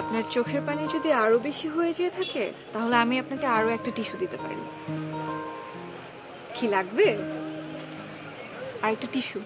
আপনার চোখের পানি যদি আরও বেশি হয়ে যেয়ে থাকে, তাহলে আমি আপনাকে আরও একটা টিস্যু দিতে পারি। কি লাগবে? আর একটা টিস্যু।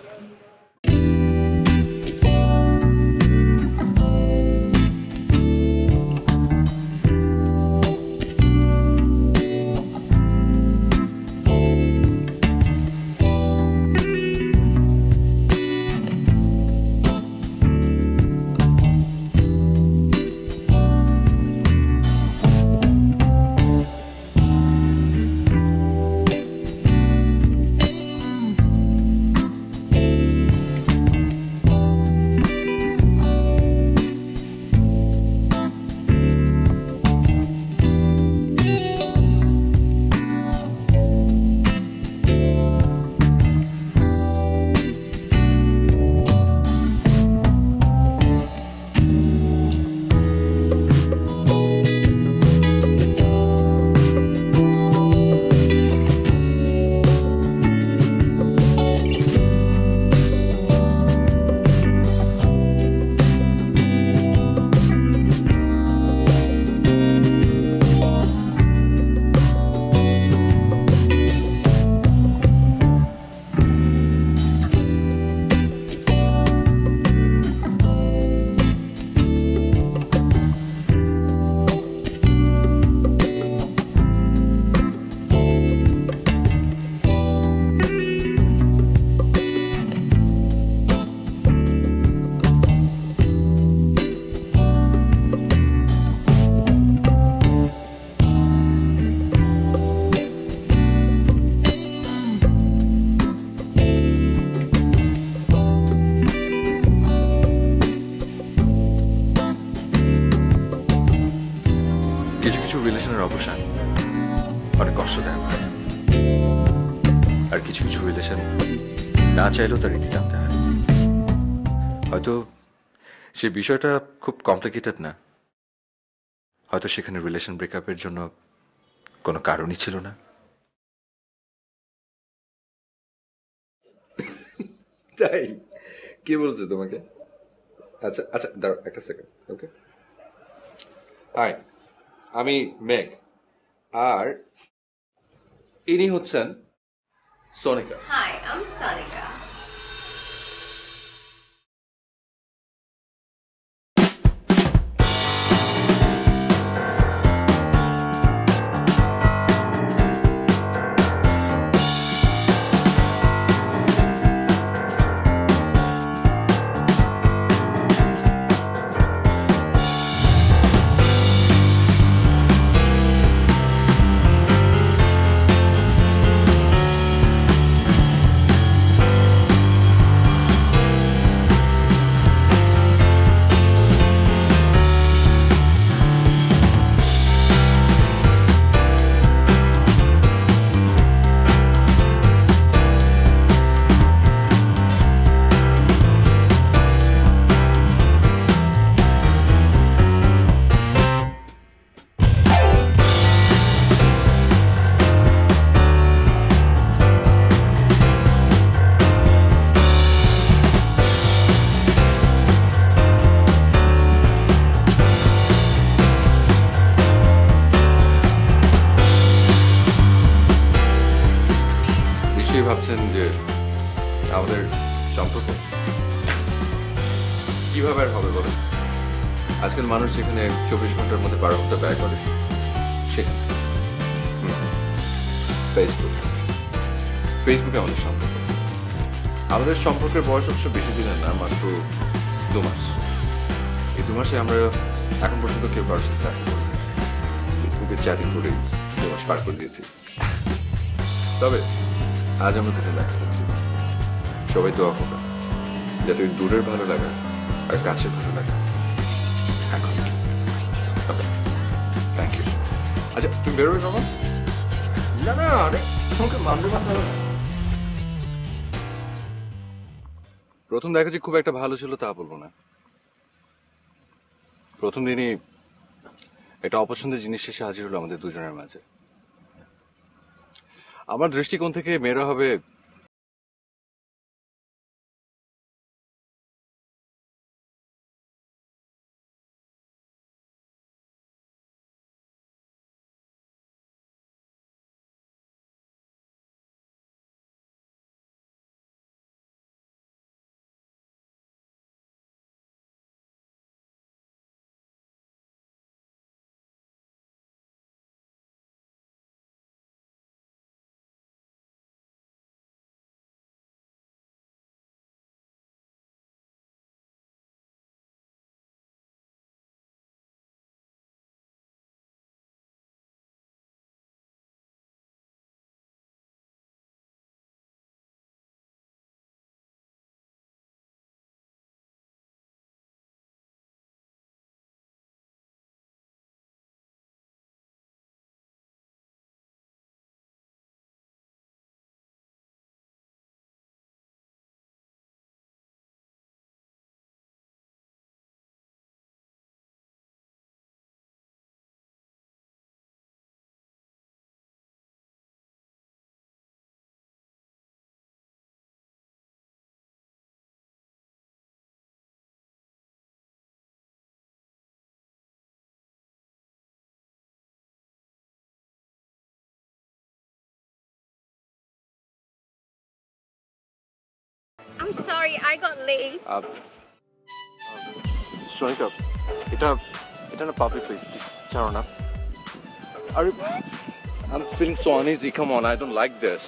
অবসান। অনেক কষ্ট দেয় আমাকে। আর কিছু কিছু রিলেশন না চাইলেও তার রীতি টানতে হয়। হয়তো সে বিষয়টা খুব কমপ্লিকেটেড না। হয়তো সেখানে রিলেশন ব্রেকআপের জন্য কোনো কারণই ছিল না। তাই? কে বলছে তোমাকে? আচ্ছা আচ্ছা দাঁড়াও, একটা সেকেন্ড ওকে হাই আমি মেঘ। আর ইনি হচ্ছেন সোনিকা। হাই আই এম নিশ্চয়ই যেখানে চব্বিশ ঘণ্টার মধ্যে বারো ঘণ্টা ব্যয় করে সেখানে। ফেসবুক ফেসবুকে আমাদের সম্পর্ক। আমাদের সম্পর্কের বয়স অবশ্য বেশি দিনের না, মাত্র দু মাস। এই দু মাসে আমরা এখন পর্যন্ত কেউ কারোর সাথে দেখা ফেসবুকে চ্যাটিং করে দু মাস পার করে দিয়েছি। তবে আজ আমরা দুজন দেখা করছি। সবাই দোয়া করবে যাতে দূরের ভালো লাগা আর কাছের ভালো লাগা তুমি বেরোবে কখন? না না আরে তোমাকে না। প্রথম দেখা যে খুব একটা ভালো ছিল তা বলব না। প্রথম দিনই একটা অপছন্দের জিনিস শেষে হাজির হলো আমাদের দুজনের মাঝে। আমার দৃষ্টিকোণ থেকে মেয়েরা হবে I'm sorry, I got late. Sonika এটা এটা না পাবলিক প্লেস প্লিজ ছাড়ো না আরে I am feeling so uneasy come on I don't like this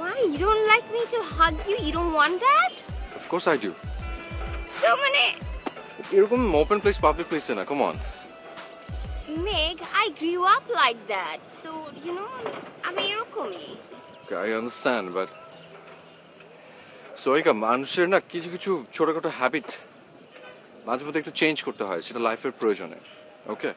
Why? You don't like me to hug you? You don't want that? Of course I do So মানে এরকম open place public প্লেসে না come on Meg, I grew up like that. So, you know, আমি এরকমই। I understand but Sonika মানুষের না কিছু কিছু ছোটখাটো হ্যাবিট মাঝে মধ্যে একটু চেঞ্জ করতে হয় সেটা লাইফের প্রয়োজনে ওকে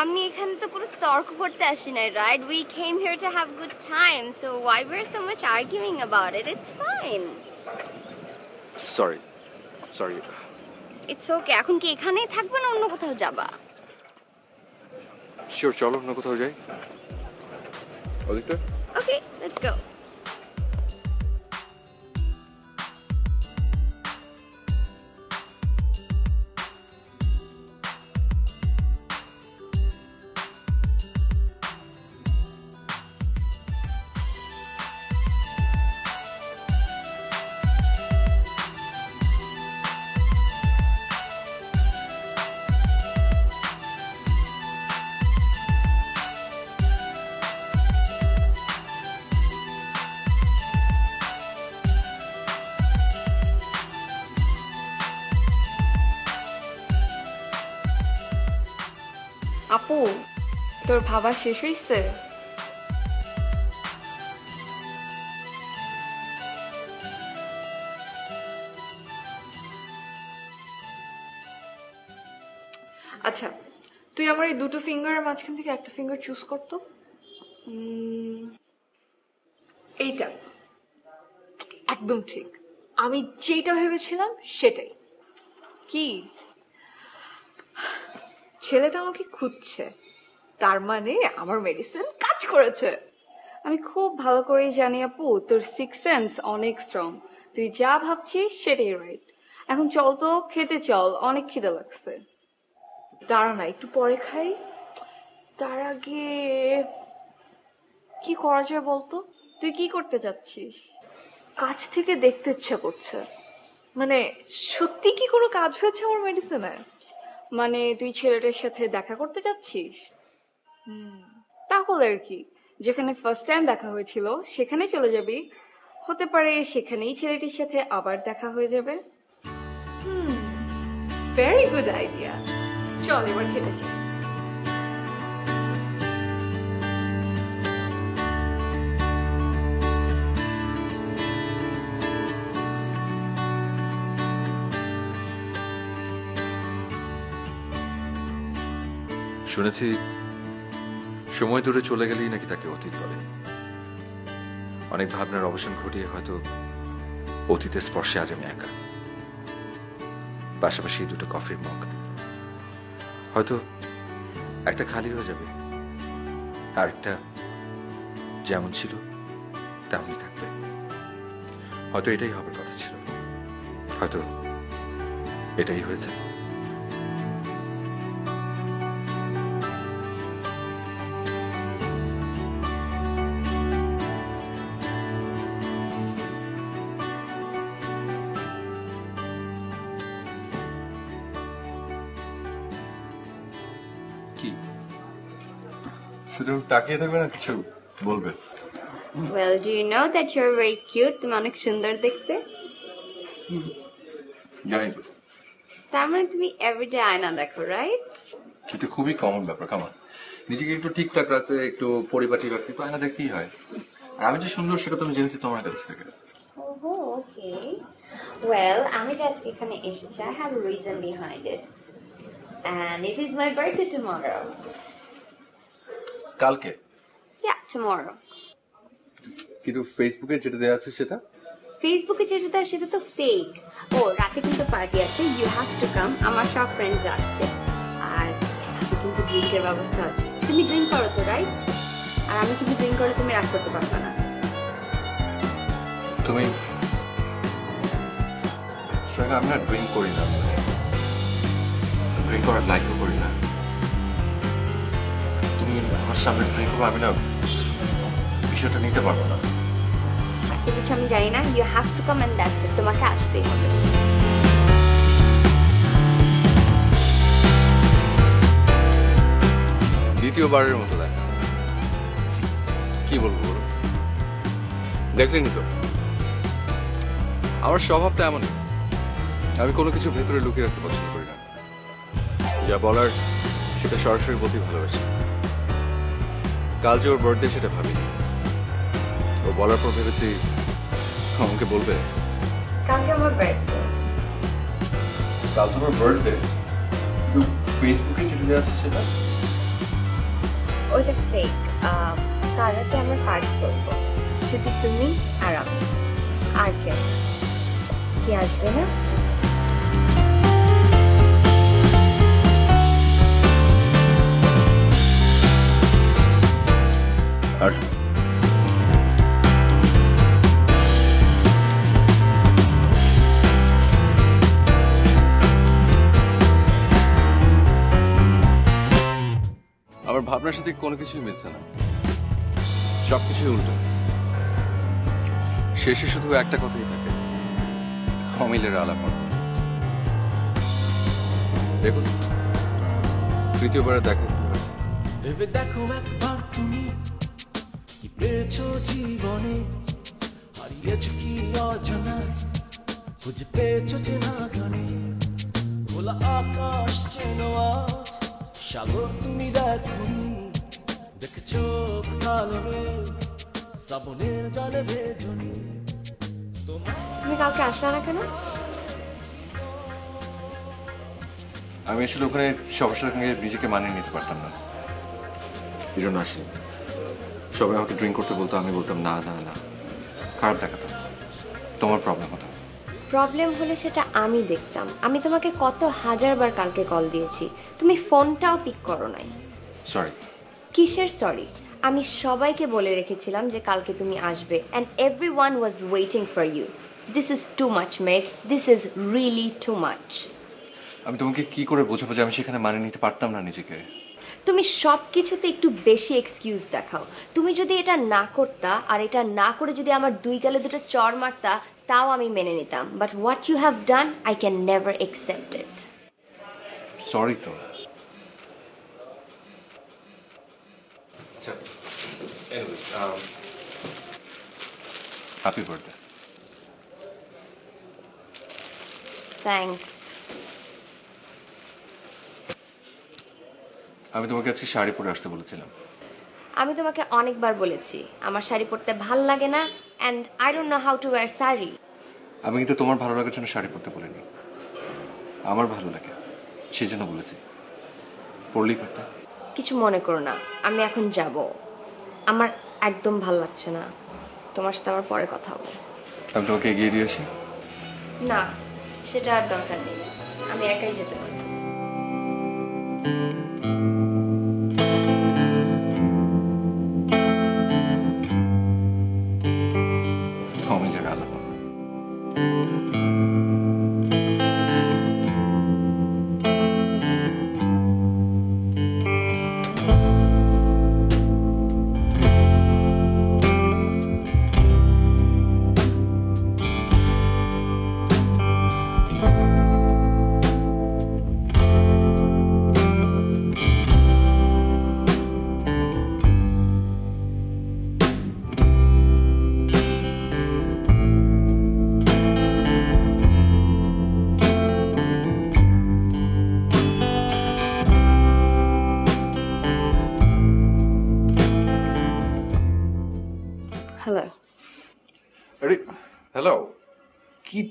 আমি এখানে তো কোনো তর্ক করতে আসি নাই, right? We came here to have good time. So why we're so much arguing about it? It's fine sorry sorry It's okay এখন কি এখানেই থাকবে না অন্য কোথাও যাবা? শিওর চলো অন্য কোথাও যাই ওদিকটা Okay, let's go. ভাবা শেষ হইছে? আচ্ছা তুই আমার এই দুটো ফিঙ্গারের মাঝখান থেকে একটা ফিঙ্গার চুজ করতো এইটা। একদম ঠিক। আমি যেটা ভেবেছিলাম সেটাই। কি? ছেলেটা আমাকে খুঁজছে। তার মানে আমার মেডিসিন কাজ করেছে। আমি খুব ভালো করেই জানি আপু তোর সিক্স সেন্স অনেক স্ট্রং তুই যা ভাবছিস সেটাই রাইট এখন চল তো খেতে চল অনেক খিদে লাগছে। দাঁড়া না একটু পরে খাই। তার আগে কি করা যায় বলতো? তুই কি করতে চাচ্ছিস কাজ থেকে দেখতে ইচ্ছা করছে। মানে সত্যি কি কোনো কাজ হয়েছে আমার মেডিসিনে মানে তুই ছেলেটার সাথে দেখা করতে যাচ্ছিস? হুম তাহলে আর কি। যেখানে ফার্স্ট টাইম দেখা হয়েছিল, সেখানে চলে যাবি। হতে পারে সেখানেই ছেলেটির সাথে আবার দেখা হয়ে যাবে। ভেরি গুড আইডিয়া চল এবার খেতে যাই। শুনেছি সময় দূরে চলে গেলেই নাকি তাকে অতীত বলে। অনেক ভাবনার অবসান ঘটিয়ে হয়তো অতীতের স্পর্শে আজ আমি একা। পাশাপাশি দুটো কফির মগ। হয়তো একটা খালি হয়ে যাবে। আর একটা যেমন ছিল, তেমনই থাকবে। হয়তো এটাই হবার কথা ছিল। হয়তো এটাই হয়েছে। শুধু তাকিয়ে থাকবে না কিছু বলবে Well, do you know that you're very cute? তুমি অনেক সুন্দর দেখতে। জানি তো তার মানে তুমি এভরিডে আয়না দেখো, রাইট? এটা খুবই কমন ব্যাপার কামন নিজেকে একটু ঠিকঠাক রাখতে একটু পরিপাটি রাখতে একটু আয়না দেখতেই হয় আর আমি যে সুন্দর সেটা তুমি জেনেছি তোমার কাছ থেকে ওহো, okay. Well, আমি যে আজকে এখানে এসেছি, have a reason behind it. And it is my birthday tomorrow. কালকে? Yeah, tomorrow. কিন্তু ফেসবুকে যেটা দেওয়া আছে সেটা? ফেসবুকে যেটা দেয় সেটা তো ফেক ও রাতে কিন্তু পার্টি আছে ইউ হ্যাভ টু কাম আমার সব ফ্রেন্ডস আসছে। আর রাতে কিন্তু ড্রিঙ্কের ব্যবস্থা আছে। তুমি ড্রিঙ্ক করো তো রাইট আর আমি কিন্তু ড্রিঙ্ক করে তুমি রাগ করতে পারবে না। তুমি আমি না ড্রিঙ্ক করি না। ড্রিঙ্ক করার লাইকও করি না। আমার সামনে ড্রিঙ্ক করব আমি না বিষয়টা নিতে পারব না। কিছু আমি জানি না you have to come and that's it তোমাকে আসতেই হবে। দ্বিতীয়বারের মতো দেখা। কি বলব বলো? দেখলেনি তো। আমার স্বভাবটা এমনই। আমি কোনো কিছু ভেতরে লুকিয়ে রাখতে পছন্দ করি না। যা বলার সেটা সরাসরি বলতে ভালোবাসি। কাল যে ওর বার্থডে সেটা ভাবিনি। ও বলার পর ভেবেছি আমাকে বলবে। কালকে আমার বার্থডে কাল তোমার বার্থডে ফেসবুকে যেটা দেওয়া আছে সেটা? ওইটা ফেক কাল রাতে আমরা পার্টি করব। শুধু তুমি আর আমি। আর কে? কি আসবে না? ভাবনার সাথে কোনো কিছুই মিলছে না। সব কিছুই উল্টো। শেষে শুধু একটা কথাই থাকে। অমিলের আলাপন দেখুন, তৃতীয়বারে দেখা কি হয় ভেবে দেখো একবার তুমি কি পেয়েছ জীবনে? হারিয়েছো কি অজানায় খুঁজে পেয়েছ না গানে খোলা আকাশ চেন আজ সাগর তুমি দেখনি দেখেছ কালো শ্রাবণের জলে ভেজনি। তুমি কালকে আসলে না কেন? আমি আসলে ওখানে সবার সঙ্গে নিজেকে মানিয়ে নিতে পারতাম না। এই জন্য আসি। সবাই আমাকে ড্রিঙ্ক করতে বলতো আমি বলতাম না না না খারাপ দেখাতাম? তোমার প্রবলেম হতো প্রবলেম হলে সেটা আমি দেখতাম। আমি তোমাকে কত হাজারবার কালকে কল দিয়েছি। তুমি ফোনটাও পিক করো নাই। সরি কিসের সরি আমি সবাইকে বলে রেখেছিলাম যে কালকে তুমি আসবে। And everyone was waiting for you this is too much make this is really too much আমি তোমাকে কি করে বোঝাবো যে আমি সেখানে মানিয়ে নিতে পারতাম না নিজেকে? তুমি সব কিছুতে একটু বেশি এক্সকিউজ দেখাও। তুমি যদি এটা না করতা আর এটা না করে যদি আমার দুই গালে দুটো চর মারতা তাও আমি মেনে নিতাম but what you have done I can never accept it sorry তো। হ্যাপি বার্থডে থ্যাঙ্কস আমি তোমাকে আজকে শাড়ি পরে আসতে বলেছিলাম। আমি তোমাকে অনেকবার বলেছি আমার শাড়ি পরতে ভালো লাগে না and I don't know how to wear sari আমি কিন্তু তোমার ভালো লাগার জন্য শাড়ি পরতে বলিনি। আমার ভালো লাগে সেই জন্য বলেছি। পরলেই পারতে। কিছু মনে করো না আমি এখন যাব। আমার একদম ভালো লাগছে না। তোমার সাথে আমার পরে কথা হবে। আমি তোমাকে এগিয়ে দিয়ে আসি? না সেটা আর দরকার নেই। আমি একাই যেতে পারি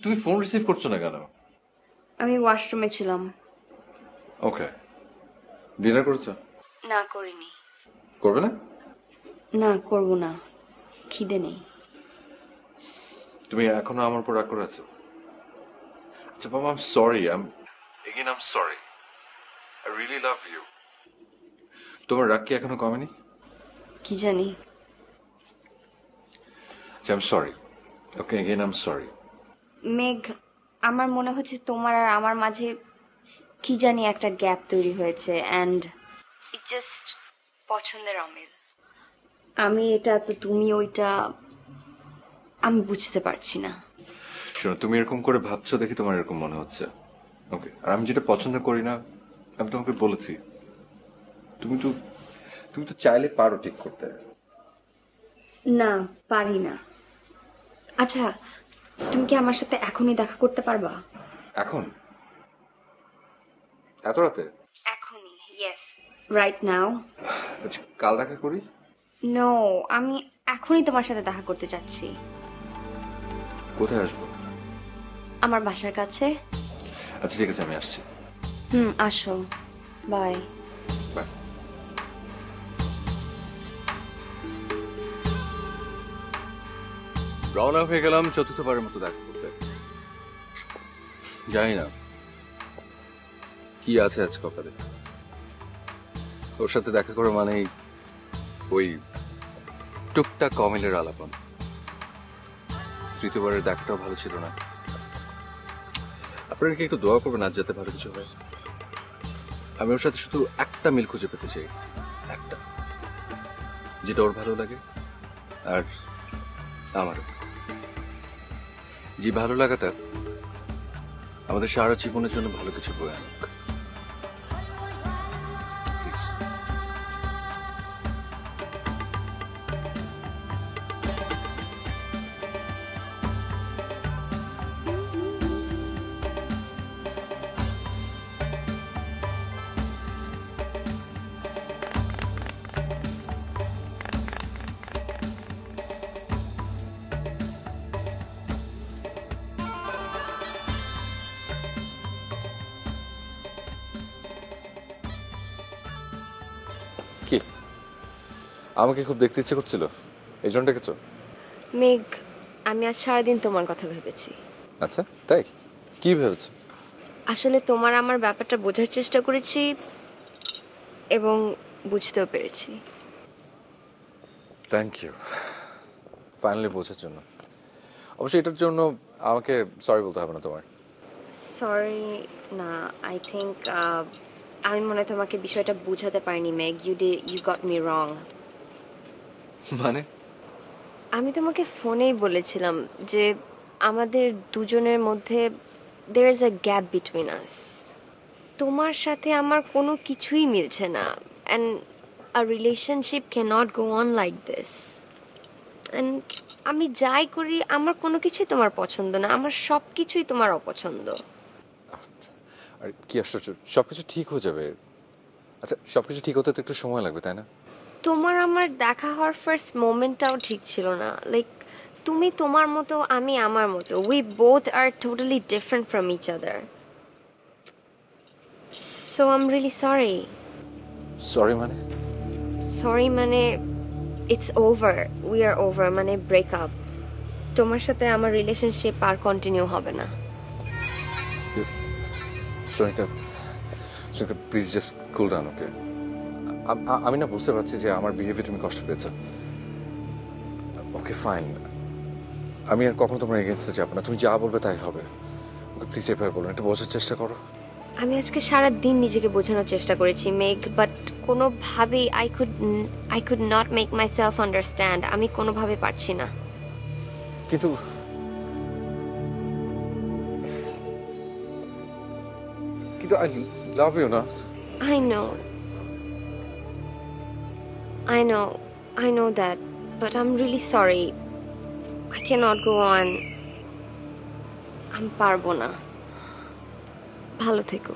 তুমি ফোন রিসিভ করছ না কেন? আমি ওয়াশরুমে ছিলাম। ওকে ডিনার করেছ? না করিনি। করবে না? না করব না। খিদে নেই। তুমি এখনও আমার উপর রাগ করে আছো? আচ্ছা বাবা I'm sorry I'm again I'm sorry I really love you তোমার রাগ কি এখনও কমেনি? কি জানি। আচ্ছা I'm sorry okay again I'm sorry Megh আমার মনে হচ্ছে তোমার আর আমার মাঝে কি জানি একটা গ্যাপ তৈরি হয়েছে অ্যান্ড ইট জাস্ট পছন্দের অমিল। আমি এটা তো তুমি ওইটা আমি বুঝতে পারছি না। শোনো তুমি এরকম করে ভাবছ দেখি তোমার এরকম মনে হচ্ছে। ওকে আর আমি যেটা পছন্দ করি না আমি তোমাকে বলেছি। তুমি তো তুমি তো চাইলে পারো ঠিক করতে। না পারি না। আচ্ছা তুমি কি আমার সাথে এখনই দেখা করতে পারবা? এখন? এত রাতে? এখনই ইয়েস রাইট নাও আচ্ছা কাল দেখা করি? নো আমি এখনই তোমার সাথে দেখা করতে চাচ্ছি কোথায় আসব? আমার বাসার কাছে। আচ্ছা ঠিক আছে আমি আসছি। হুম আসো। বাই বাই রওনা হয়ে গেলাম চতুর্থবারের মতো দেখা করতে। জানি না। কি আছে আজ কপালে ওর সাথে দেখা করে মানেই ওই টুকটাক কমিলের আলাপন। তৃতীয়বারের দেখাটাও ভালো ছিল না। আপনারা কি একটু দোয়া করবেন আজ যাতে ভালো কিছু হয়? আমি ওর সাথে শুধু একটা মিল খুঁজে পেতে চাই। একটা। যেটা ওর ভালো লাগে আর আমারও। যে ভালো লাগাটা আমাদের সারা জীবনের জন্য ভালো কিছু বয়ে আনুক। আমাকে খুব দেখতে ইচ্ছে করছিল। এই জন্য ডেকেছো? মেঘ আমি আজ সারাদিন তোমার কথা ভেবেছি। আচ্ছা তাই? কি ভেবেছো? আসলে তোমার আমার ব্যাপারটা বোঝার চেষ্টা করেছি এবং বুঝতেও পেরেছি। থ্যাংক ইউ ফাইনালি বোঝার জন্য। অবশ্যই এটার জন্য আমাকে সরি বলতে হবে না তোমার সরি না আই থিঙ্ক আমি মনে হয় তোমাকে বিষয়টা বোঝাতে পারিনি Megh. You they you got me wrong মানে? আমি তোমাকে ফোনেই বলেছিলাম যে আমাদের দুজনের মধ্যে there is a gap between us তোমার সাথে আমার কোনো কিছুই মিলছে না and a relationship can not go on like this and আমি যাই করি আমার কোনো কিছুই তোমার পছন্দ না আমার সব কিছুই তোমার অপছন্দ। আর কি আশ্চর্য সবকিছু ঠিক হয়ে যাবে। আচ্ছা সবকিছু ঠিক হতে তো একটু সময় লাগবে তাই না? তোমার আমার দেখা হওয়ার ফার্স্ট মোমেন্টটাও ঠিক ছিল না। লাইক তুমি তোমার মতো আমি আমার মতো। We both are totally different from each other so I am really sorry sorry মানে? সরি মানে it's over we are over মানে ব্রেকআপ তোমার সাথে আমার রিলেশনশিপ আর কন্টিনিউ হবে না। Sonika Sonika please just cool down okay আমি না বুঝতে পারছি যে আমার বিহেভিয়ার তুমি কষ্ট পেয়েছ। ওকে ফাইন আমি আর কখনো তোমার এগেনস্টে যাব না। তুমি যা বলবে তাই হবে। ওকে প্লিজ এভাবে বলো একটু বোঝার চেষ্টা করো। আমি আজকে সারা দিন নিজেকে বোঝানোর চেষ্টা করেছি মেক বাট কোনোভাবেই I could I could not make myself understand আমি কোনোভাবে পারছি না। কিন্তু কিন্তু আই লাভ ইউ না I know. I know. I know that. But I'm really sorry. I cannot go on. আমি পারব না ভালো থেকো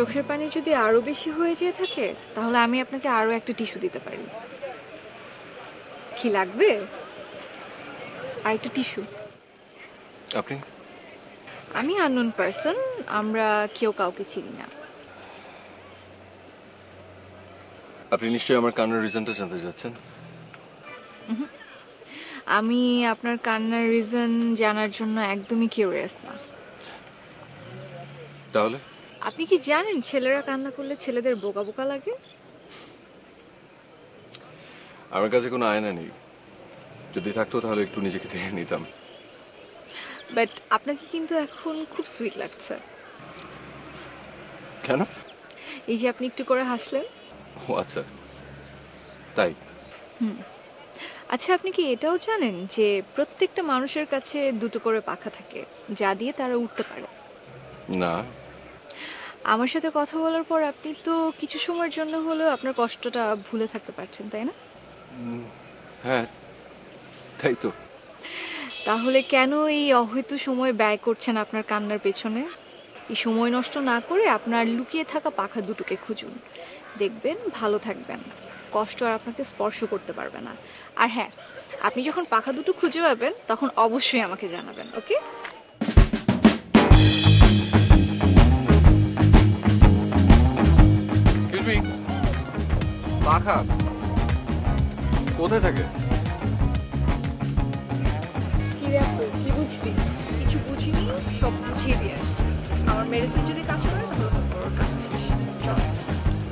চোখের পানি যদি আরও বেশি হয়ে যেয়ে থাকে তাহলে আমি আপনাকে আরও একটা টিস্যু দিতে পারি। কি লাগবে? আর একটা টিস্যু। আপনি? আমি আননোন পারসন আমরা কেউ কাউকে চিনি না। আপনি নিশ্চয়ই আমার কান্নার রিজনটা জানতে চাচ্ছেন? আমি আপনার কান্নার রিজন জানার জন্য একদমই কিউরিয়াস না। তাহলে? আপনি কি জানেন ছেলেরা কান্না করলে ছেলেদের বোকা বোকা লাগে? আমার কাছে কোনো আয়না নেই। যদি থাকতো তাহলে একটু নিজেকে দেখে নিতাম। বাট আপনাকে কিন্তু এখন খুব সুইট লাগছে। কেন? এই যে আপনি একটু করে হাসলেন। ও আচ্ছা। তাই? আচ্ছা আপনি কি এটাও জানেন যে প্রত্যেকটা মানুষের কাছে দুটো করে পাখা থাকে যা দিয়ে তারা উঠতে পারে? না। আমার সাথে কথা বলার পর আপনি তো কিছু সময়ের জন্য হলেও আপনার কষ্টটা ভুলে থাকতে পারছেন তাই না? হ্যাঁ তাই তো। তাহলে কেন এই অহৈতু সময় ব্যয় করছেন আপনার কান্নার পেছনে? এই সময় নষ্ট না করে আপনার লুকিয়ে থাকা পাখা দুটোকে খুঁজুন। দেখবেন ভালো থাকবেন। কষ্ট আর আপনাকে স্পর্শ করতে পারবে না। আর হ্যাঁ আপনি যখন পাখা দুটো খুঁজে পাবেন তখন অবশ্যই আমাকে জানাবেন ওকে? পাখা কোথায় থাকে? কি বুঝবি কিছু সব দিয়ে আমার যদি কাজ।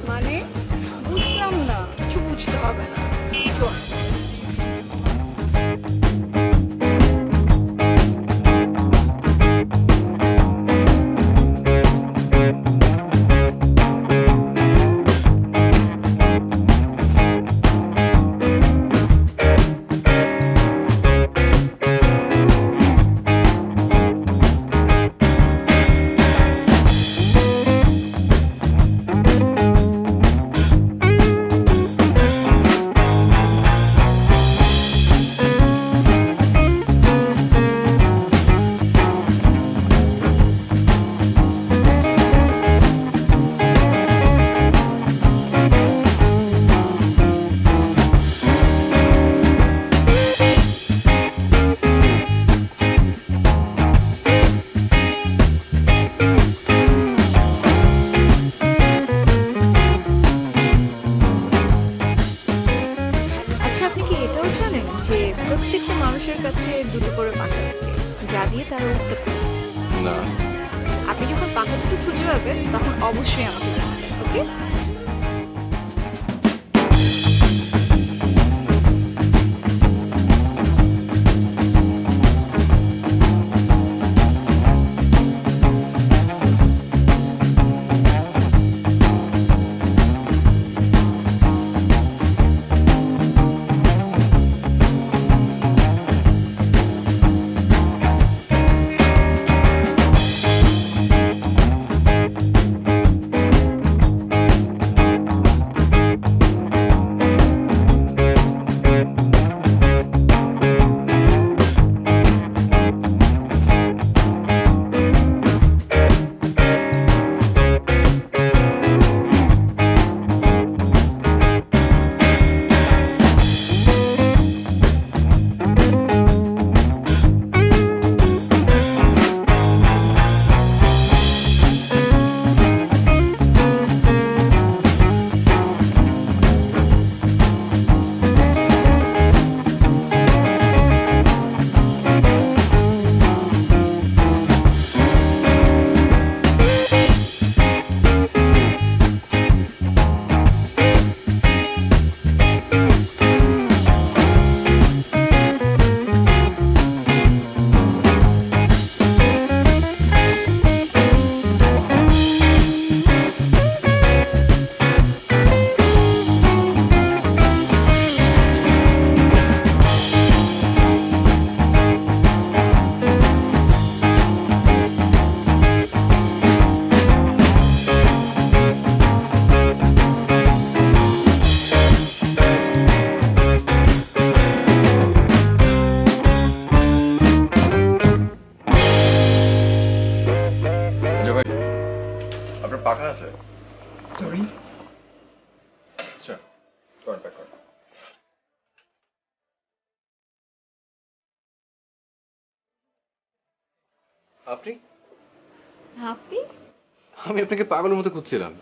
মানে? বুঝলাম না, কিছু বুঝতে হবে না। আপনি? আমি আপনাকে পাগলের মতো খুঁজছিলাম।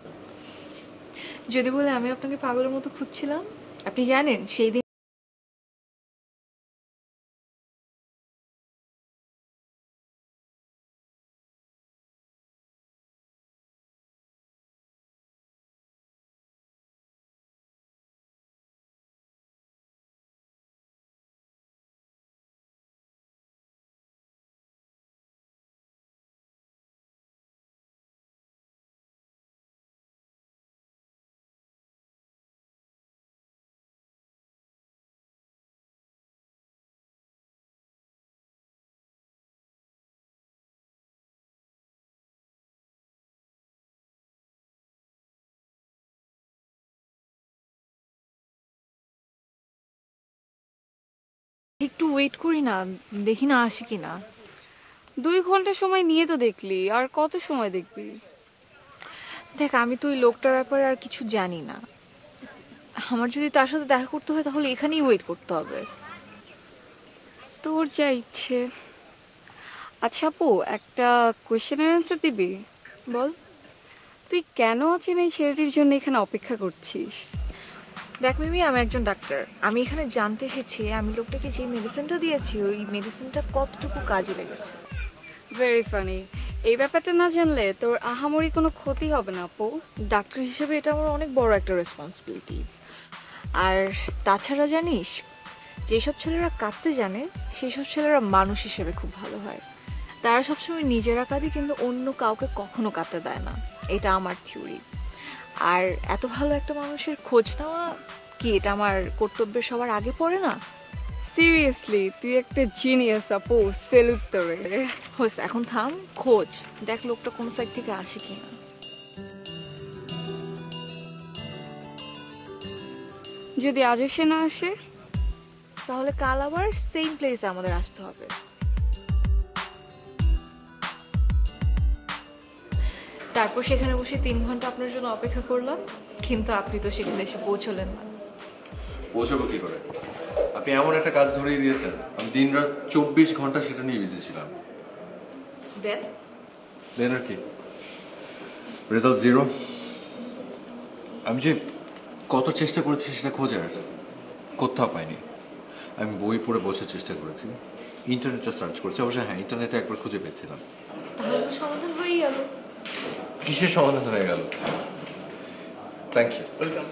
যদি বলে আমি আপনাকে পাগলের মতো খুঁজছিলাম আপনি জানেন সেই দিন একটু ওয়েট করি না, দেখি না আসি কি না দুই ঘণ্টা সময় নিয়ে তো দেখলি, আর কত সময় দেখবি? দেখ, আমি তো ওই লোকটার ব্যাপারে আর কিছু জানি না। আমার যদি তার সাথে দেখা করতে হয়, তাহলে এখানেই ওয়েট করতে হবে। তোর যা ইচ্ছে। আচ্ছা আপু, একটা কোয়েশ্চেনের অ্যান্সার দিবি? বল। তুই কেন অচেনা এই ছেলেটির জন্য এখানে অপেক্ষা করছিস? দেখ মিমি, আমি একজন ডাক্তার। আমি এখানে জানতে এসেছি, আমি লোকটাকে যে মেডিসিনটা দিয়েছি, ওই মেডিসিনটা কতটুকু কাজে লেগেছে। ভেরি ফানি এই ব্যাপারটা না জানলে তোর আহামরি কোনো ক্ষতি হবে না, আপু। ডাক্তার হিসেবে এটা আমার অনেক বড় একটা রেসপন্সিবিলিটিস আর তাছাড়া জানিস, যেসব ছেলেরা কাঁদতে জানে সেই সব ছেলেরা মানুষ হিসেবে খুব ভালো হয়। তারা সবসময় নিজেরা কাঁদে কিন্তু অন্য কাউকে কখনো কাঁদতে দেয় না। এটা আমার থিওরি আর এত ভালো একটা মানুষের খোঁজ নেওয়া কি? এটা আমার কর্তব্যের সবার আগে পড়ে না? সিরিয়াসলি তুই একটা জিনিয়াস আপু। সেলুট তোরে। হোস এখন থাম খোঁজ। দেখ লোকটা কোন সাইড থেকে আসে কিনা। যদি আজও সে না আসে তাহলে কাল আবার সেম প্লেসে আমাদের আসতে হবে। তারপর সেখানে বসে তিন ঘণ্টা আপনার জন্য অপেক্ষা করলাম কিন্তু আপনি তো সেখানে এসে পৌঁছলেন না। পৌঁছাবো কি করে? আপনি এমন একটা কাজ ধরিয়ে দিয়েছেন। আমি দিন রাত চব্বিশ ঘণ্টা সেটা নিয়ে বিজি ছিলাম। দেন দেন আর কি? রেজাল্ট জিরো আমি যে কত চেষ্টা করেছি সেটা খোঁজার কোথাও পাইনি। আমি বই পড়ে বসার চেষ্টা করেছি। ইন্টারনেটে সার্চ করেছি। অবশ্যই হ্যাঁ ইন্টারনেটে একবার খুঁজে পেয়েছিলাম। তাহলে তো সমাধান হয়েই গেল। কিসের সমাধান হয়ে গেল? থ্যাংক ইউ ওয়েলকাম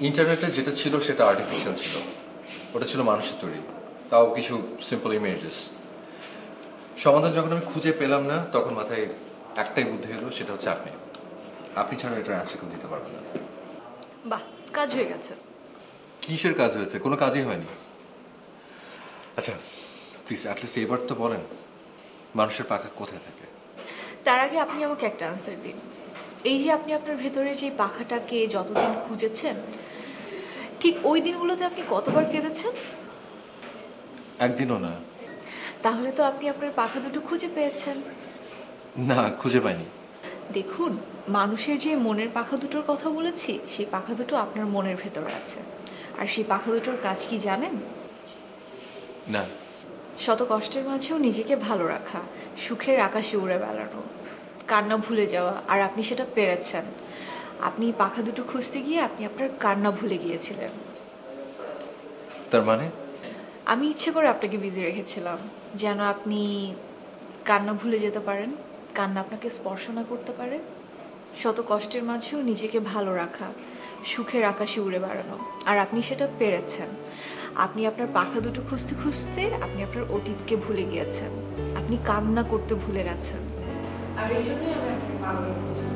ইন্টারনেটে যেটা ছিল সেটা আর্টিফিশিয়াল ছিল। ওটা ছিল মানুষের তৈরি। তাও কিছু সিম্পল ইমেজেস সমাধান যখন আমি খুঁজে পেলাম না তখন মাথায় একটাই বুদ্ধি এলো সেটা হচ্ছে আপনি। আপনি ছাড়া এটার অ্যান্সার কেউ দিতে পারবে না। বাহ কাজ হয়ে গেছে। কিসের কাজ হয়েছে? কোনো কাজই হয়নি। আচ্ছা প্লিজ অ্যাটলিস্ট এবার তো বলেন মানুষের পাখা কোথায় থাকে? তার আগে আপনি আমাকে একটা আনসার দিন। এই যে আপনি আপনার ভেতরে যে পাখাটাকে যতদিন খুঁজেছেন ঠিক ওই দিনগুলোতে আপনি কতবার কেঁদেছেন? একদিনও না। তাহলে তো আপনি আপনার পাখা দুটো খুঁজে পেয়েছেন। না খুঁজে পাইনি। দেখুন মানুষের যে মনের পাখা দুটোর কথা বলেছি সেই পাখা দুটো আপনার মনের ভেতরে আছে। আর সেই পাখা দুটোর কাজ কি জানেন? না। শত কষ্টের মাঝেও নিজেকে ভালো রাখা সুখের আকাশে উড়ে বেড়ানো কান্না ভুলে যাওয়া আর আপনি সেটা পেরেছেন। আপনি পাখা দুটো খুঁজতে গিয়ে আপনি আপনার কান্না ভুলে গিয়েছিলেন। তার মানে? আমি ইচ্ছে করে আপনাকে বিজি রেখেছিলাম যেন আপনি কান্না ভুলে যেতে পারেন কান্না আপনাকে স্পর্শ না করতে পারে। শত কষ্টের মাঝেও নিজেকে ভালো রাখা সুখের আকাশে উড়ে বেড়ানো আর আপনি সেটা পেরেছেন। আপনি আপনার পাখা দুটো খুঁজতে খুঁজতে আপনি আপনার অতীতকে ভুলে গিয়েছেন। আপনি কান্না করতে ভুলে গেছেন। আর এই জন্যই আমি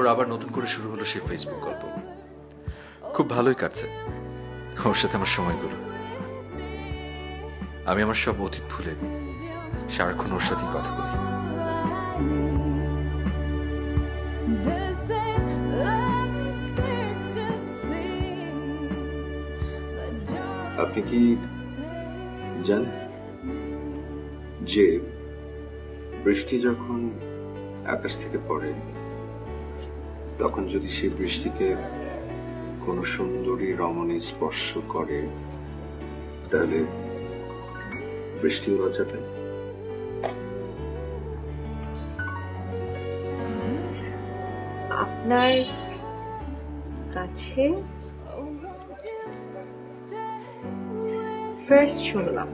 তারপর আবার নতুন করে শুরু হলো সেই ফেসবুক গল্প। খুব ভালোই কাটছে। ওর সাথে আমার সময়গুলো। আমি আমার সব অতীত ভুলে সারাক্ষণ ওর সাথেই কথা বলি। আপনি কি জানেন? যে বৃষ্টি যখন আকাশ থেকে পড়ে তখন যদি সে বৃষ্টিকে কোনো সুন্দরী রমণী স্পর্শ করে, তাহলে বৃষ্টিও লজ্জা পায় আপনার কাছে? ফার্স্ট শুনলাম।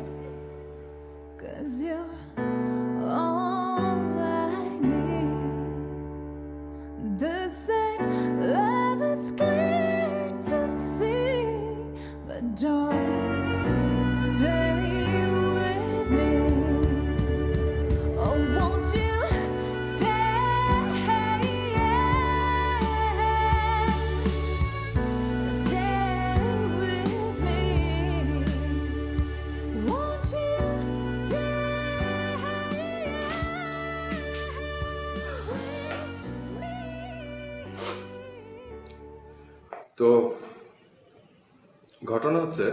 হচ্ছে,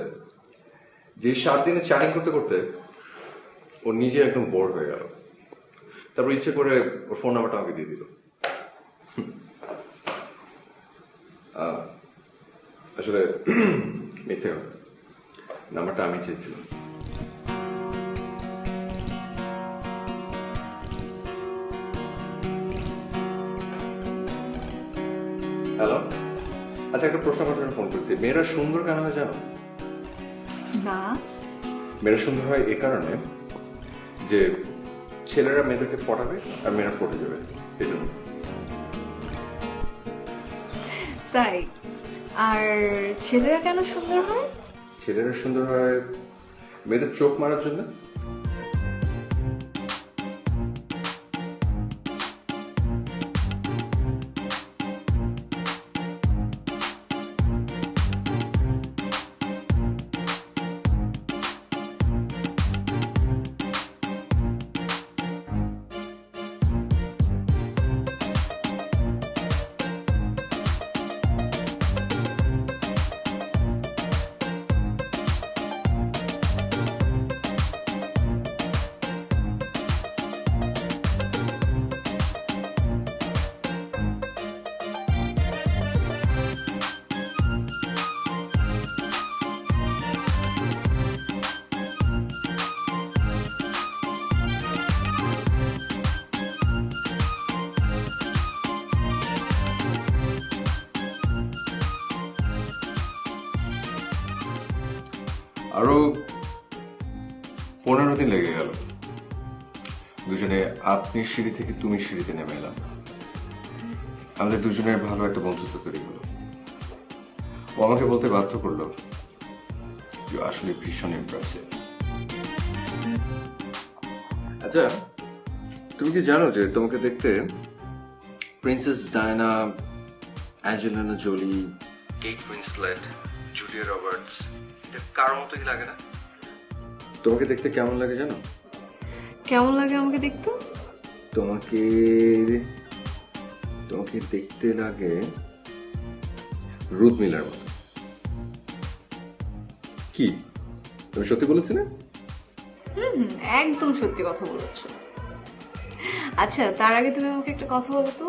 যে সাত দিনে চ্যাটিং করতে করতে ও নিজে একদম বোর হয়ে গেল। তারপর ইচ্ছে করে ওর ফোন নাম্বারটা আমাকে দিয়ে দিল। আসলে মিথ্যে নাম্বারটা আমি চেয়েছিলাম। হ্যালো আচ্ছা একটা প্রশ্ন করার জন্য ফোন করছি। মেয়েরা সুন্দর কেন হয় জানো? না মেয়েরা সুন্দর হয় এ কারণে যে ছেলেরা মেয়েদেরকে পড়াবে আর মেয়েরা পড়ে যাবে এজন্য জন্য। তাই? আর ছেলেরা কেন সুন্দর হয়? ছেলেরা সুন্দর হয় মেয়েদের চোখ মারার জন্য। আপনি সিঁড়ি থেকে তুমি সিঁড়িতে নেমে এলাম। আমাদের দুজনের ভালো একটা বন্ধুত্ব তৈরি হলো। ও আমাকে বলতে বাধ্য করল আসলে ভীষণ ইমপ্রেসিভ আচ্ছা তুমি কি জানো যে তোমাকে দেখতে princess Diana Angelina Jolie Kate Winslet Julia Roberts এদের কারোর মতোই লাগে না? তোমাকে দেখতে কেমন লাগে জানো? কেমন লাগে আমাকে দেখতে? তোমাকে তোমাকে দেখতে লাগে রুদ মিলার মতো। কি? তুমি সত্যি বলেছি না হুম একদম সত্যি কথা বলেছ। আচ্ছা তার আগে তুমি আমাকে একটা কথা বলো তো।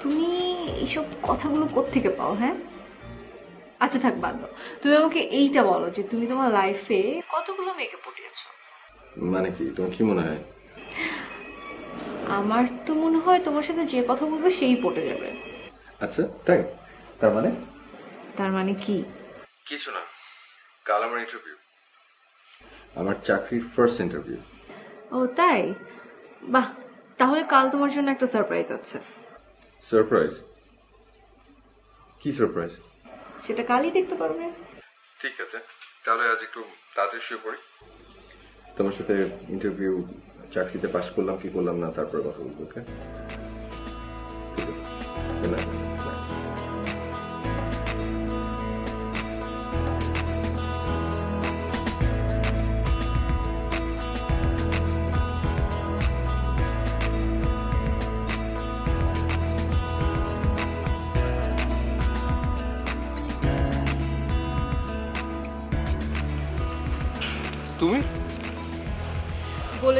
তুমি এইসব কথাগুলো কোত্থেকে পাও হ্যাঁ? আচ্ছা থাক বাদ দাও। তুমি আমাকে এইটা বলো যে তুমি তোমার লাইফে কতগুলো মেয়েকে পটিয়েছো? মানে কি? তোমার কি মনে হয়? আমার তো মনে হয় তোমার সাথে যে কথা বলবে সেই পটে যাবে। আচ্ছা তাই? তার মানে? তার মানে কি? কিছু না কাল আমার ইন্টারভিউ আমার চাকরির ফার্স্ট ইন্টারভিউ ও তাই? বাহ তাহলে কাল তোমার জন্য একটা সারপ্রাইজ আছে। সারপ্রাইজ কি সারপ্রাইজ সেটা কালই দেখতে পারবে। ঠিক আছে তাহলে আজ একটু তাড়াতাড়ি শুয়ে পড়ি। তোমার সাথে ইন্টারভিউ চাকরিতে পাশ করলাম কি করলাম না তারপরে কথা বলব ওকে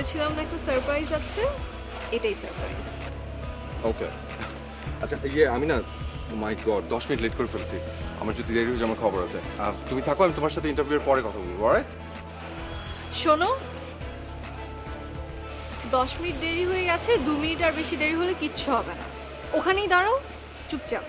বলেছিলাম না একটা সারপ্রাইজ আছে? এটাই সারপ্রাইজ ওকে আচ্ছা ইয়ে আমি না মাই গড দশ মিনিট লেট করে ফেলছি। আমার যদি দেরি হয়ে আমার খবর আছে। আর তুমি থাকো আমি তোমার সাথে ইন্টারভিউয়ের পরে কথা বলব রাইট শোনো দশ মিনিট দেরি হয়ে গেছে দু মিনিট আর বেশি দেরি হলে কিচ্ছু হবে না। ওখানেই দাঁড়াও চুপচাপ।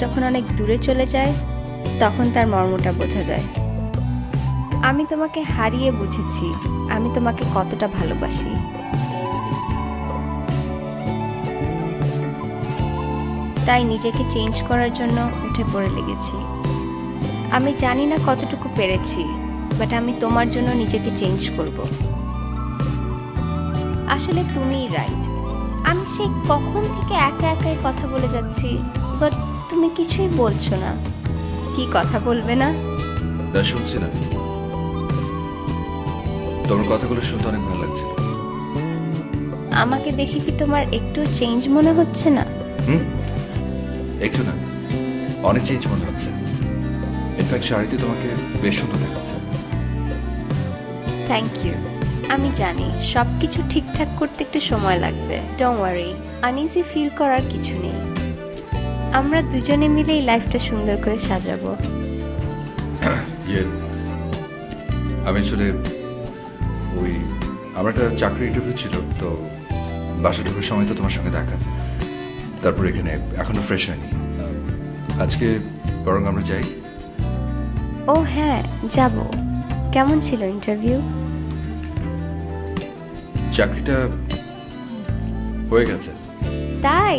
যখন অনেক দূরে চলে যায়, তখন তার মর্মটা বোঝা যায়। আমি তোমাকে হারিয়ে বুঝেছি। আমি তোমাকে কতটা ভালোবাসি। তাই নিজেকে চেঞ্জ করার জন্য উঠে পড়ে লেগেছি। আমি জানি না কতটুকু পেরেছি বাট আমি তোমার জন্য নিজেকে চেঞ্জ করব। আসলে তুমিই রাইট আমি সেই কখন থেকে একা একাই কথা বলে যাচ্ছি? তুমি কিছুই বলছো না। কি কথা বলবে না? না শুনছি না। তোমার কথাগুলো শুনতে অনেক ভালো লাগছিল আমাকে দেখে কি তোমার একটু চেঞ্জ মনে হচ্ছে না? হুম একটু না অনেক চেঞ্জ মনে হচ্ছে। ইনফ্যাক্ট শাড়িতে তোমাকে বেশ সুন্দর দেখাচ্ছে। থ্যাংক ইউ আমি জানি সব কিছু ঠিকঠাক করতে একটু সময় লাগবে। ডোন্ট ওয়ারি আনইজি ফিল করার কিছু নেই। আমরা দুজনে মিলে এই লাইফটা সুন্দর করে সাজাবো। ইয়ে আমি আসলে ওই আমার একটা চাকরি ইন্টারভিউ ছিল তো বাসা ঢোকার সময় তো তোমার সঙ্গে দেখা। তারপর এখানে এখনও ফ্রেশ হয়নি। আজকে বরং আমরা যাই। ও হ্যাঁ যাব। কেমন ছিল ইন্টারভিউ চাকরিটা হয়ে গেছে। তাই?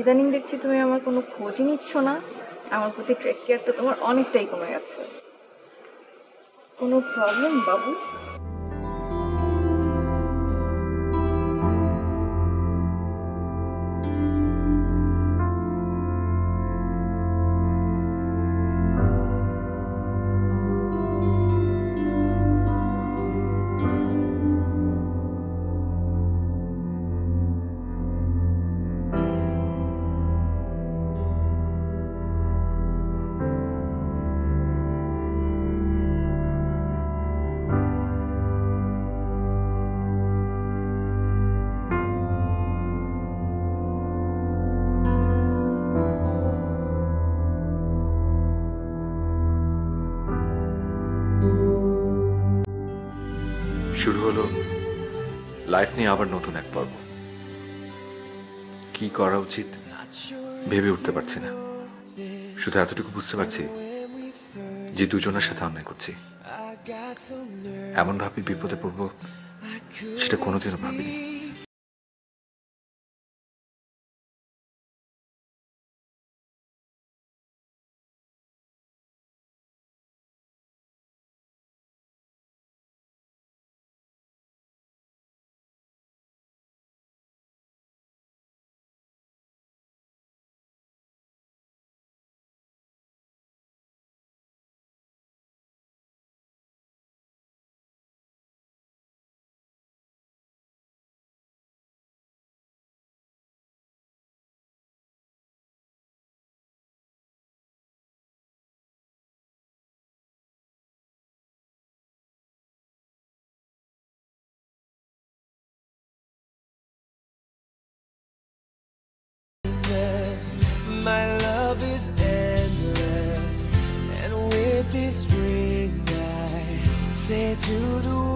ইদানিং দেখছি তুমি আমার কোনো খোঁজই নিচ্ছ না। আমার প্রতি ট্রেক কেয়ার তো তোমার অনেকটাই কমে গেছে। কোনো প্রবলেম বাবু? লাইফ নিয়ে আবার নতুন এক পর্ব। কি করা উচিত ভেবে উঠতে পারছি না। শুধু এতটুকু বুঝতে পারছি যে দুজনের সাথে অন্যায় করছি। এমন ভাবে বিপদে পড়ব, সেটা কোনোদিনও ভাবিনি। My love is endless. And with this ring, I say to the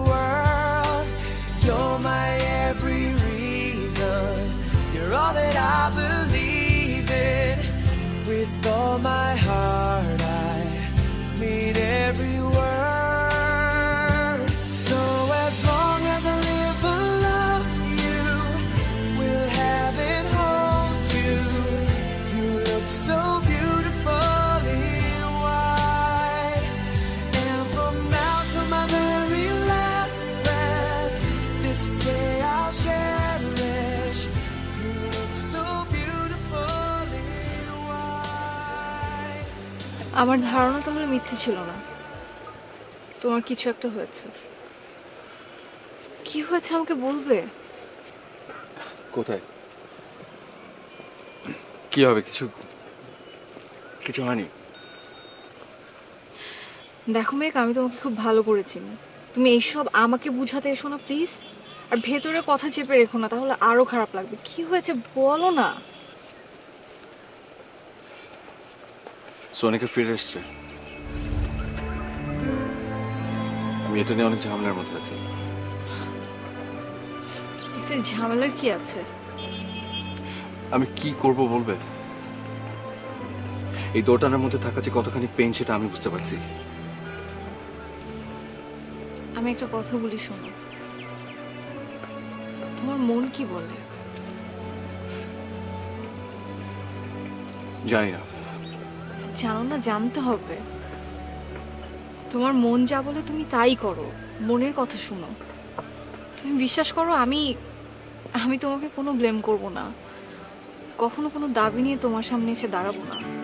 আমার ধারণা তাহলে মিথ্যে ছিল না। তোমার কিছু একটা হয়েছে। কি হয়েছে আমাকে বলবে? কোথায়? কি হবে কিছু? কিছু হয়নি। দেখো মেঘ আমি তোমাকে খুব ভালো করে চিনি। তুমি এইসব আমাকে বুঝাতে এসো না প্লিজ। আর ভেতরে কথা চেপে রেখো না তাহলে আরও খারাপ লাগবে। কি হয়েছে বলো না। সোনিকা ফিরে এসছে। আমি এটা নিয়ে অনেক ঝামেলার মধ্যে আছি। ঝামেলার কি আছে? আমি কি করব বলবে? এই দোটানার মধ্যে থাকা যে কতখানি পেন সেটা আমি বুঝতে পারছি। আমি একটা কথা বলি শোনো। তোমার মন কি বলে? জানি না। জানো না, জানতে হবে। তোমার মন যা বলে তুমি তাই করো, মনের কথা শোনো। তুমি বিশ্বাস করো, আমি আমি তোমাকে কোনো ব্লেম করব না। কখনো কোনো দাবি নিয়ে তোমার সামনে এসে দাঁড়াবো না।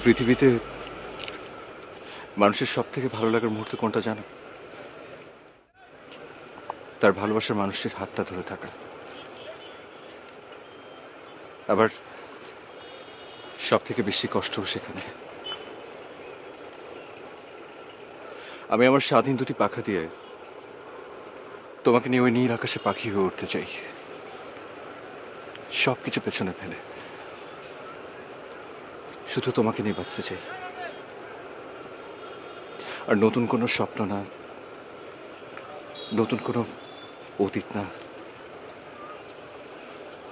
এই পৃথিবীতে মানুষের সব থেকে ভালো লাগার মুহূর্ত কোনটা জানো? তার ভালোবাসার মানুষটির হাতটা ধরে থাকা। আবার সব থেকে বেশি কষ্ট সেখানে। আমি আমার স্বাধীন দুটি পাখা দিয়ে তোমাকে নিয়ে ওই নীল আকাশে পাখি হয়ে উঠতে চাই। সব কিছু পেছনে ফেলে। শুধু তোমাকে নিয়ে বাঁচতে চাই। আর নতুন কোনো স্বপ্ন না, নতুন কোনো অতীত না।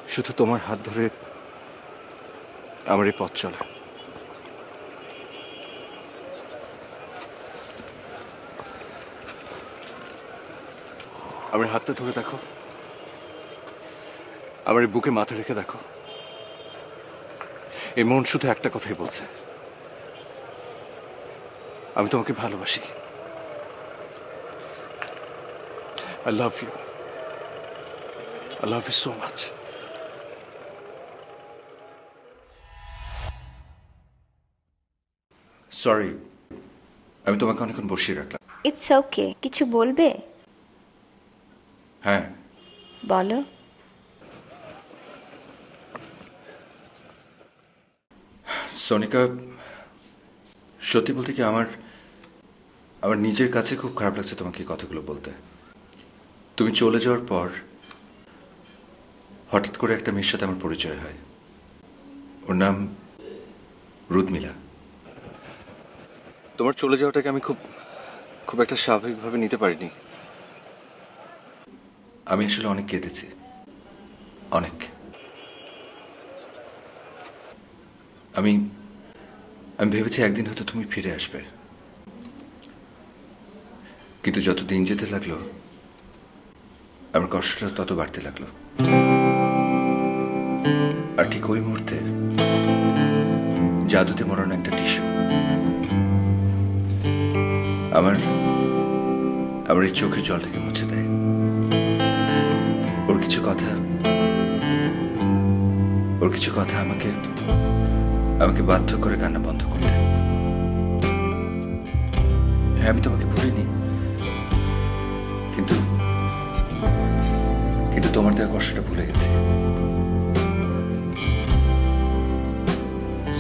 শুধু তোমার হাত ধরে আমার এই পথ চলা। আমার হাতটা ধরে দেখো। আমার বুকে মাথা রেখে দেখো। এই মন শুধু একটা কথাই বলছে। আমি তোমাকে ভালোবাসি। I love you I love you so much sorry আমি তোমাকে অনেকক্ষণ বসিয়ে রাখলাম। ইটস ওকে কিছু বলবে? হ্যাঁ। বলো। সোনিকা, সত্যি বলতে কি আমার আমার নিজের কাছে খুব খারাপ লাগছে তোমাকে কথাগুলো বলতে। তুমি চলে যাওয়ার পর হঠাৎ করে একটা মেয়ের সাথে আমার পরিচয় হয়। ওর নাম রুদমিলা। তোমার চলে যাওয়াটাকে আমি খুব খুব একটা স্বাভাবিকভাবে নিতে পারিনি। আমি আসলে অনেক কেঁদেছি। অনেক। আমি আমি ভেবেছি একদিন হয়তো তুমি ফিরে আসবে। কিন্তু যত দিন যেতে লাগল, আমার কষ্টটা তত বাড়তে লাগল। আর ঠিক ওই মুহূর্তে জাদুতে মরণ একটা টিস্যু। আমার আমার এই চোখের জলটাকে মুছে দেয়। ওর কিছু কথা, ওর কিছু কথা আমাকে আমাকে বাধ্য করে কান্না বন্ধ করতে হ্যাঁ আমি তোমাকে ভুলিনি কিন্তু কিন্তু তোমার দেওয়া কষ্টটা ভুলে গেছি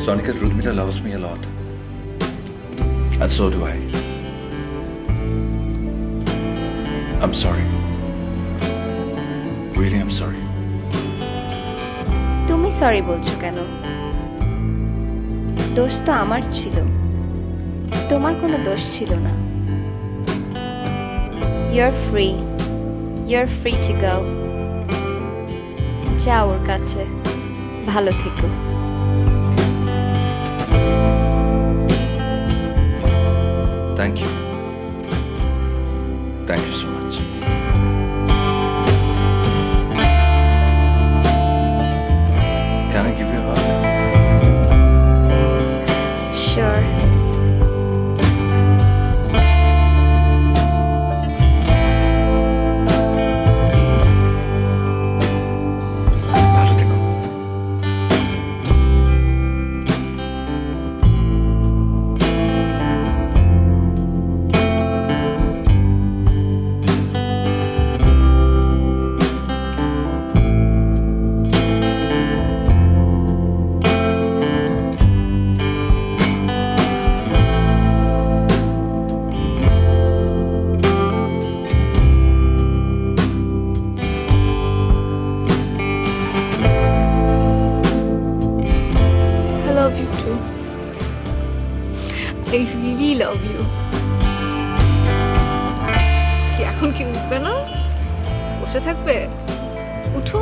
Sonica Rudmila loves me a. And so do I. I'm sorry. Really, I'm sorry. তুমি সরি বলছো কেন দোষ তো আমার ছিল। তোমার কোনো দোষ ছিল না। Your free your free to go যাও ওর কাছে। ভালো থেকো। Love you too. I really love you. কি এখন কি উঠবে না বসে থাকবে উঠো